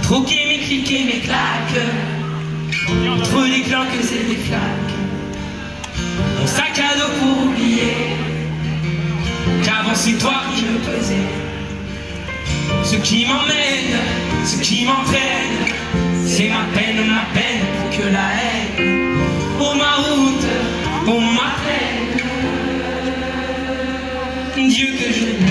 Troquer mes clics et mes claques. Entre des cloques et des flaques Mon sac à dos pour oublier Qu'avant c'est toi qui me pesais. Ce qui m'emmène, ce qui m'entraîne C'est ma peine, ma peine pour que la haine Pour ma route, pour ma peine Dieu que je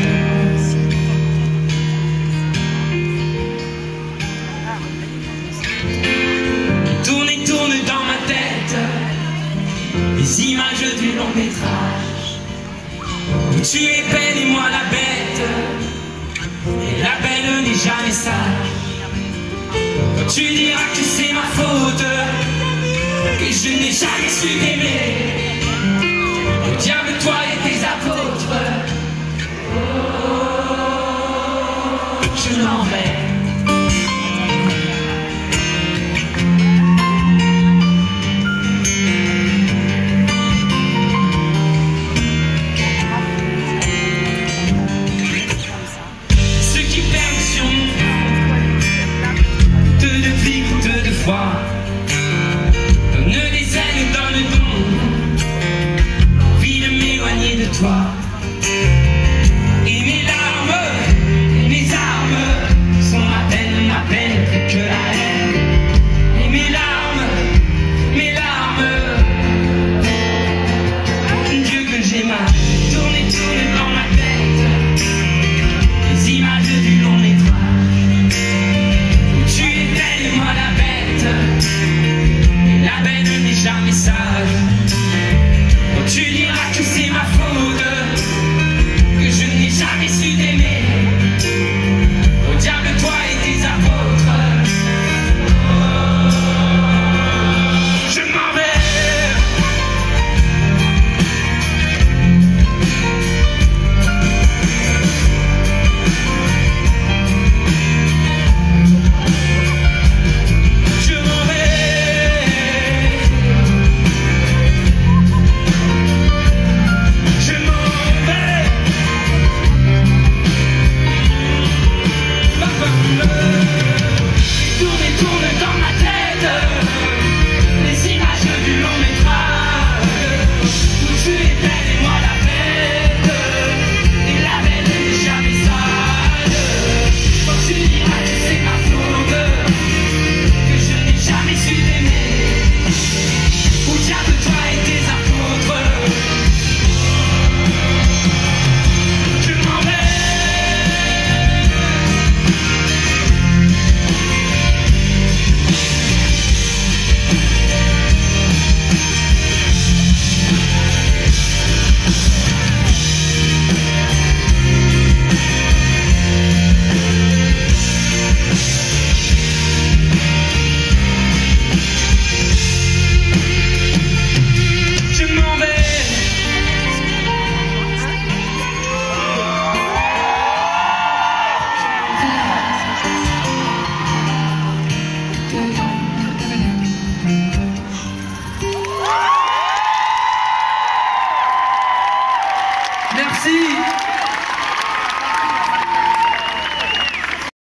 tu es belle et moi la bête. Et la belle n'est jamais sage. Tu diras que c'est ma faute. Que je n'ai jamais su t'aimer. Au diable toi foi Donne des ailes, donne donc Envie de m'éloigner de toi n'ai Merci.